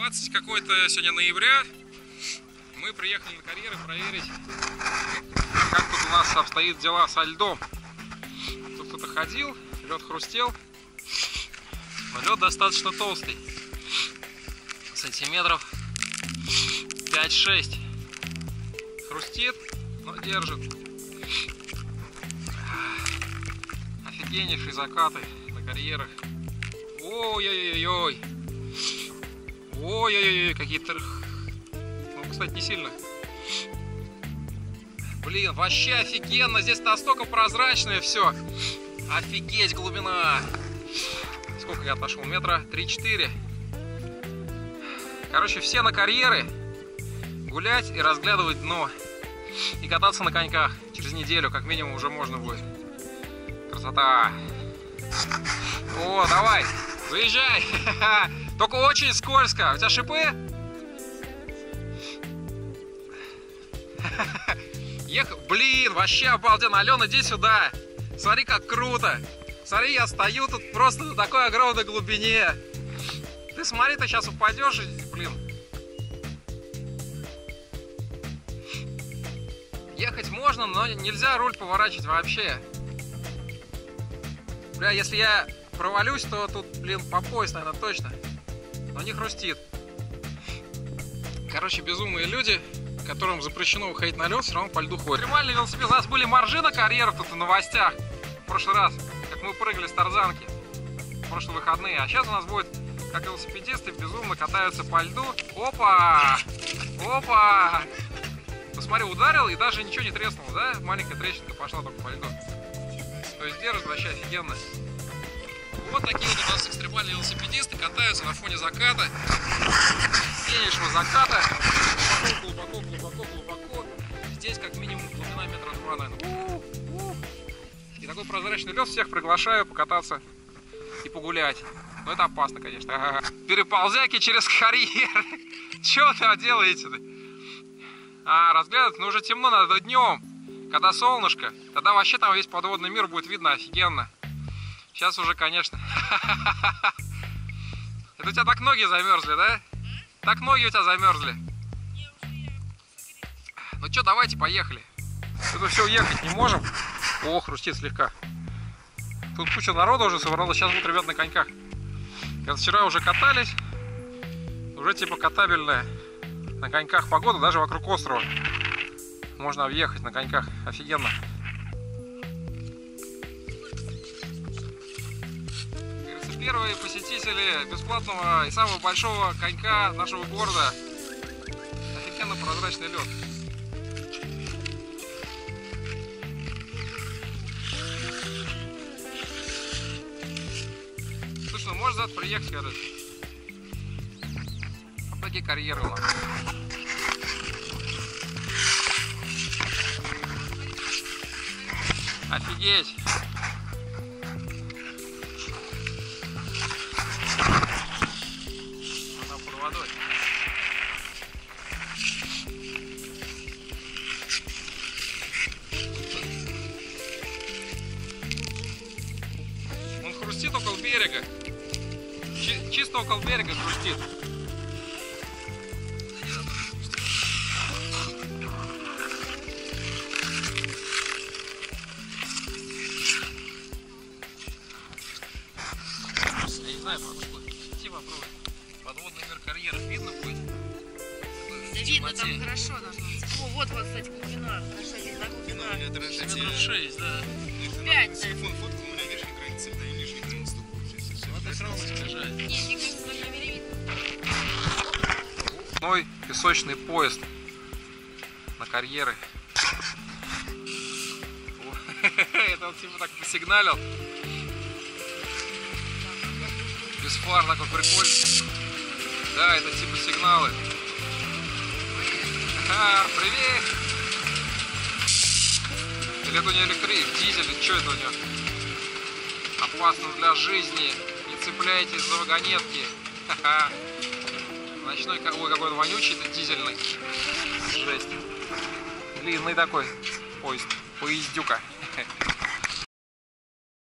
20 какой-то сегодня ноября. Мы приехали на карьеры проверить, как тут у нас обстоит дела со льдом. Тут кто-то ходил, лед хрустел. Лед достаточно толстый. Сантиметров 5-6. Хрустит, но держит. Офигеннейшие закаты на карьерах. Ой-ой-ой-ой. Ой-ой-ой, какие-то... Ну, кстати, не сильно. Блин, вообще офигенно. Здесь настолько прозрачное все. Офигеть, глубина. Сколько я отошел? Метра 3-4. Короче, все на карьеры. Гулять и разглядывать дно. И кататься на коньках. Через неделю, как минимум, уже можно будет. Красота. О, давай. Выезжай! Только очень скользко. У тебя шипы? Ехал. Блин, вообще обалденно. Алена, иди сюда. Смотри, как круто. Смотри, я стою тут просто на такой огромной глубине. Ты смотри, ты сейчас упадешь блин. Ехать можно, но нельзя руль поворачивать вообще. Бля, если я провалюсь, то тут, блин, по пояс, наверное, точно. Но не хрустит. Короче, безумные люди, которым запрещено выходить на лед, все равно по льду ходят. Экстремальный велосипед. У нас были моржи на карьерах тут в новостях. В прошлый раз, как мы прыгали с тарзанки. В прошлые выходные. А сейчас у нас будет, как велосипедисты, безумно катаются по льду. Опа! Опа! Посмотри, ударил и даже ничего не треснуло, да? Маленькая трещинка пошла только по льду. То есть держит вообще офигенно. Вот такие вот у нас экстремальные велосипедисты катаются на фоне заката. Финишного заката. Глубоко, глубоко, глубоко, глубоко. Здесь как минимум глубина метра два, наверное. И такой прозрачный лед всех приглашаю покататься и погулять. Но это опасно, конечно. Переползяки через карьер. Чего вы делаете-то? А, разглядывать, ну уже темно, надо днем. Когда солнышко, тогда вообще там весь подводный мир будет видно офигенно. Сейчас уже, конечно. Это у тебя так ноги замерзли, да? Так ноги у тебя замерзли. Ну что, давайте, поехали. Это все уехать не можем. О, хрустит слегка. Тут куча народа уже собралась. Сейчас будут ребят на коньках. Как вчера уже катались. Уже типа катабельная. На коньках погода даже вокруг острова. Можно объехать на коньках. Офигенно. Первые посетители бесплатного и самого большого конька нашего города. Офигенно прозрачный лед. Слушай, ну можешь завтра приехать, короче. Вот такие карьеры у нас. Офигеть! берега. Чи чисто около берега хрустит. Не знаю, попробуй. Идти попробуй. Подводный мир карьеров видно будет? Да видно, там хорошо должно. О, вот, вот, кстати, глубина. Хорошо, видно глубина. Метров 6, да. 5, 5. Мой песочный поезд на карьеры. Это он типа так посигналил. Без фар такой прикольный. Да, это типа сигналы. Привет! Или это у нее электрик, дизель, что это у нее? Опасно для жизни. Не цепляйтесь за вагонетки. Ночной, ой, какой он вонючий, это дизельный. Жесть. Длинный такой поезд. Поездюка.